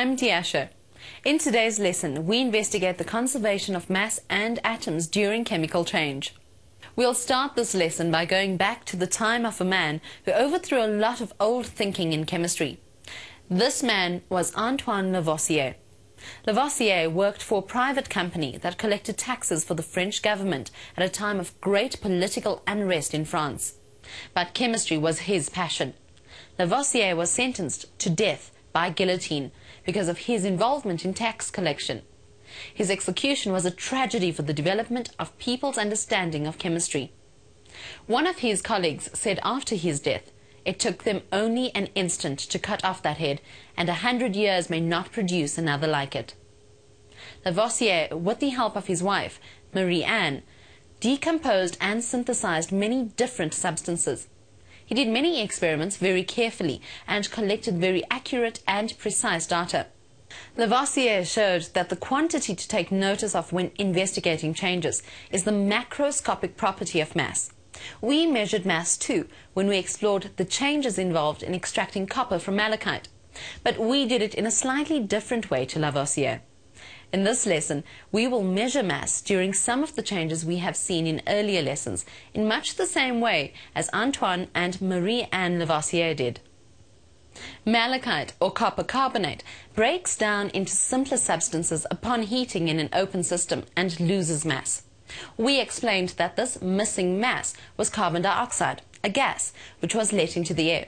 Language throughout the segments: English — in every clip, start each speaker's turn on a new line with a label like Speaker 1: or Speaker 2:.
Speaker 1: I'm Diasha. In today's lesson, we investigate the conservation of mass and atoms during chemical change. We'll start this lesson by going back to the time of a man who overthrew a lot of old thinking in chemistry. This man was Antoine Lavoisier. Lavoisier worked for a private company that collected taxes for the French government at a time of great political unrest in France. But chemistry was his passion. Lavoisier was sentenced to death by guillotine because of his involvement in tax collection. His execution was a tragedy for the development of people's understanding of chemistry. One of his colleagues said after his death, it took them only an instant to cut off that head, and a hundred years may not produce another like it. Lavoisier, with the help of his wife, Marie Anne, decomposed and synthesized many different substances. He did many experiments very carefully and collected very accurate and precise data. Lavoisier showed that the quantity to take notice of when investigating changes is the macroscopic property of mass. We measured mass too when we explored the changes involved in extracting copper from malachite, but we did it in a slightly different way to Lavoisier. In this lesson, we will measure mass during some of the changes we have seen in earlier lessons in much the same way as Antoine and Marie-Anne Lavoisier did. Malachite, or copper carbonate, breaks down into simpler substances upon heating in an open system and loses mass. We explained that this missing mass was carbon dioxide, a gas which was let into the air.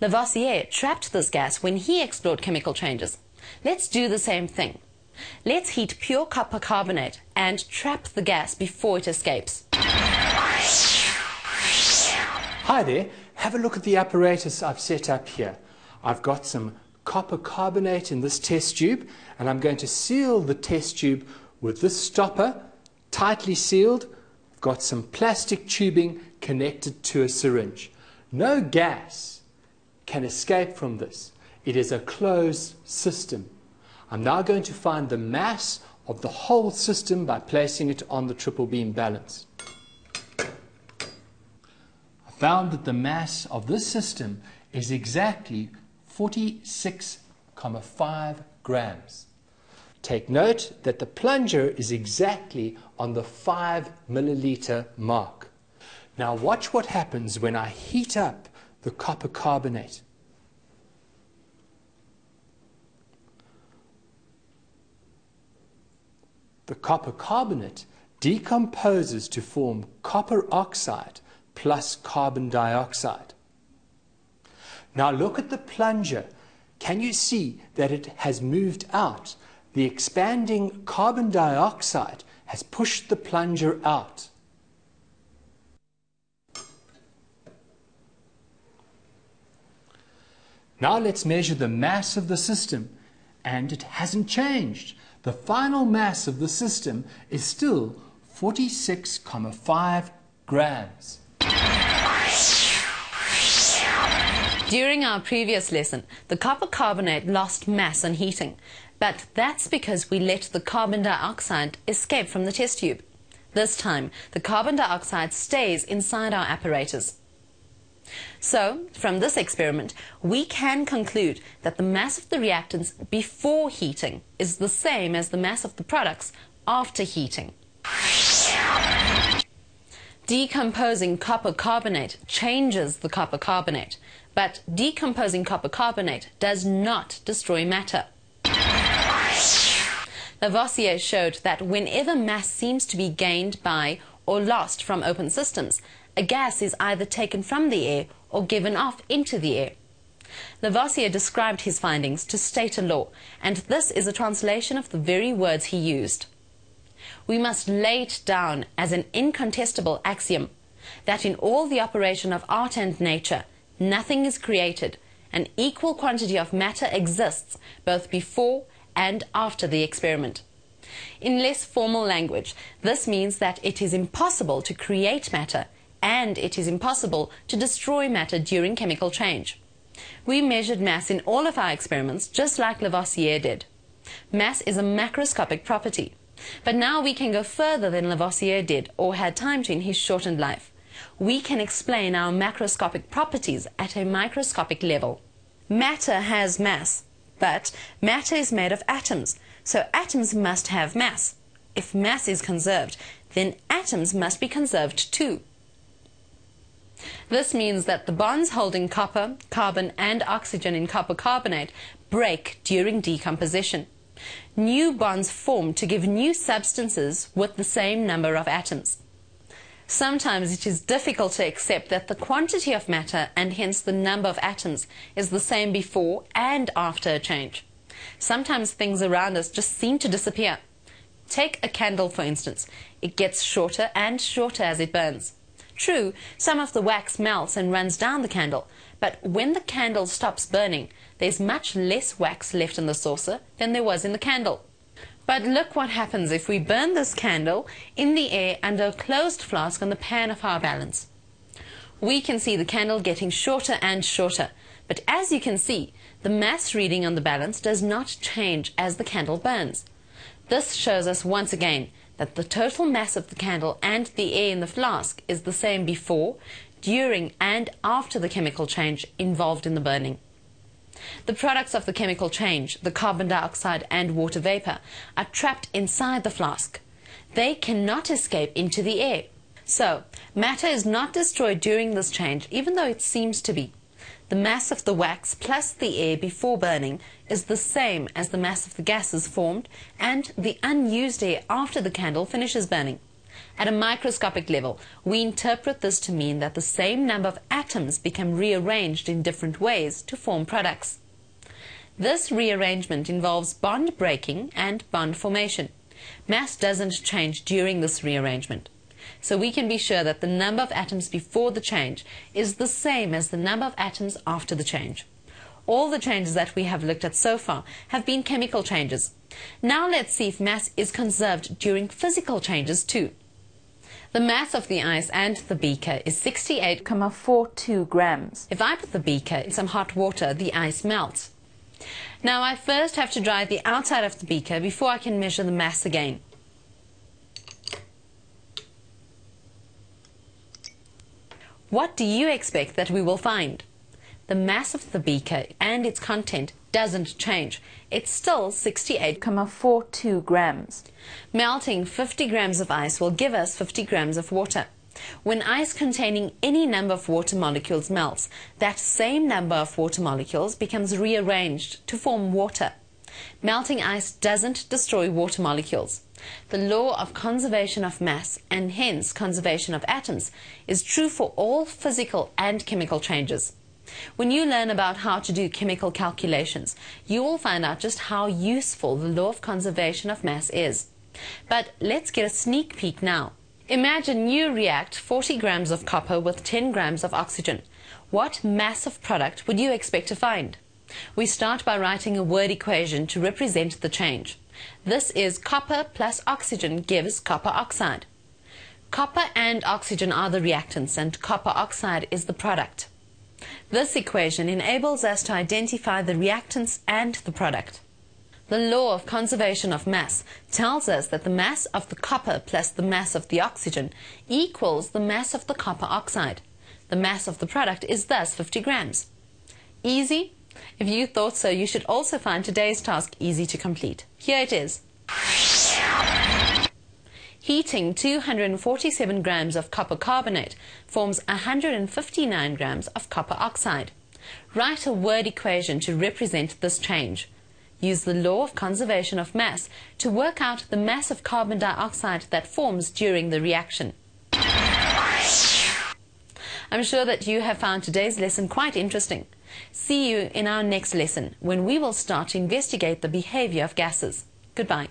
Speaker 1: Lavoisier trapped this gas when he explored chemical changes. Let's do the same thing. Let's heat pure copper carbonate and trap the gas before it escapes.
Speaker 2: Hi there, have a look at the apparatus I've set up here. I've got some copper carbonate in this test tube and I'm going to seal the test tube with this stopper, tightly sealed. I've got some plastic tubing connected to a syringe. No gas can escape from this. It is a closed system. I'm now going to find the mass of the whole system by placing it on the triple beam balance. I found that the mass of this system is exactly 46,5 grams. Take note that the plunger is exactly on the 5 milliliter mark. Now watch what happens when I heat up the copper carbonate. The copper carbonate decomposes to form copper oxide plus carbon dioxide. Now look at the plunger. Can you see that it has moved out? The expanding carbon dioxide has pushed the plunger out. Now let's measure the mass of the system, and it hasn't changed the final mass of the system is still 46,5 grams.
Speaker 1: During our previous lesson, the copper carbonate lost mass on heating, but that's because we let the carbon dioxide escape from the test tube. This time, the carbon dioxide stays inside our apparatus. So, from this experiment, we can conclude that the mass of the reactants before heating is the same as the mass of the products after heating. Decomposing copper carbonate changes the copper carbonate, but decomposing copper carbonate does not destroy matter. Lavoisier showed that whenever mass seems to be gained by or lost from open systems, a gas is either taken from the air or given off into the air. Lavoisier described his findings to state a law, and this is a translation of the very words he used. We must lay it down as an incontestable axiom that in all the operation of art and nature, nothing is created, an equal quantity of matter exists both before and after the experiment. In less formal language, this means that it is impossible to create matter and it is impossible to destroy matter during chemical change. We measured mass in all of our experiments just like Lavoisier did. Mass is a macroscopic property. But now we can go further than Lavoisier did or had time to in his shortened life. We can explain our macroscopic properties at a microscopic level. Matter has mass, But matter is made of atoms, so atoms must have mass. If mass is conserved, then atoms must be conserved too. This means that the bonds holding copper, carbon and oxygen in copper carbonate break during decomposition. New bonds form to give new substances with the same number of atoms. Sometimes it is difficult to accept that the quantity of matter and hence the number of atoms is the same before and after a change. Sometimes things around us just seem to disappear. Take a candle for instance. It gets shorter and shorter as it burns. True, some of the wax melts and runs down the candle, but when the candle stops burning, there's much less wax left in the saucer than there was in the candle. But look what happens if we burn this candle in the air under a closed flask on the pan of our balance. We can see the candle getting shorter and shorter, but as you can see, the mass reading on the balance does not change as the candle burns. This shows us once again that the total mass of the candle and the air in the flask is the same before, during and after the chemical change involved in the burning. The products of the chemical change, the carbon dioxide and water vapor, are trapped inside the flask. They cannot escape into the air. So, matter is not destroyed during this change, even though it seems to be. The mass of the wax plus the air before burning is the same as the mass of the gases formed and the unused air after the candle finishes burning. At a microscopic level, we interpret this to mean that the same number of atoms become rearranged in different ways to form products. This rearrangement involves bond breaking and bond formation. Mass doesn't change during this rearrangement. So we can be sure that the number of atoms before the change is the same as the number of atoms after the change. All the changes that we have looked at so far have been chemical changes. Now let's see if mass is conserved during physical changes too. The mass of the ice and the beaker is 68,42 grams. If I put the beaker in some hot water, the ice melts. Now I first have to dry the outside of the beaker before I can measure the mass again. What do you expect that we will find? The mass of the beaker and its content doesn't change. It's still 68,42 grams. Melting 50 grams of ice will give us 50 grams of water. When ice containing any number of water molecules melts, that same number of water molecules becomes rearranged to form water. Melting ice doesn't destroy water molecules. The law of conservation of mass and hence conservation of atoms is true for all physical and chemical changes. When you learn about how to do chemical calculations, you will find out just how useful the law of conservation of mass is. But let's get a sneak peek now. Imagine you react 40 grams of copper with 10 grams of oxygen. What massive product would you expect to find? We start by writing a word equation to represent the change. This is copper plus oxygen gives copper oxide. Copper and oxygen are the reactants and copper oxide is the product. This equation enables us to identify the reactants and the product. The law of conservation of mass tells us that the mass of the copper plus the mass of the oxygen equals the mass of the copper oxide. The mass of the product is thus 50 grams. Easy? If you thought so, you should also find today's task easy to complete. Here it is. Heating 247 grams of copper carbonate forms 159 grams of copper oxide. Write a word equation to represent this change. Use the law of conservation of mass to work out the mass of carbon dioxide that forms during the reaction. I'm sure that you have found today's lesson quite interesting. See you in our next lesson when we will start to investigate the behavior of gases. Goodbye.